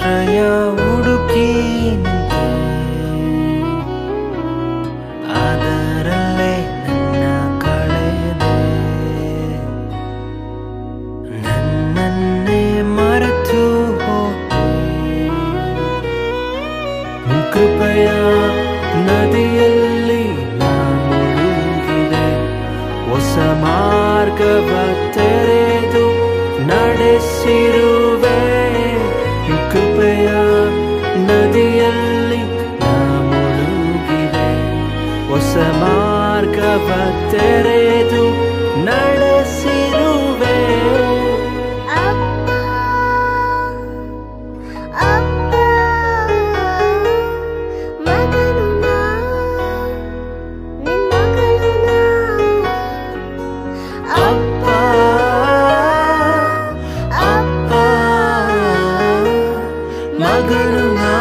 ಆಶ್ರಯ ಹುಡುಕಿ ಅದರಲ್ಲೇ ನನ್ನ ಕಳೆದೆ. ನನ್ನನ್ನೇ ಮರೆತು ಕೃಪೆಯ ನದಿಯಲ್ಲಿ ಮುಳುಗಿದೆ. ಹೊಸ ಮಾರ್ಗ ತೆರೆದು ನಡೆಸಿ ಹೊಸ ಮಾರ್ಗವ ತೆರೆದು ನಡೆಸಿರುವೆ. ಮಗನು ನಾ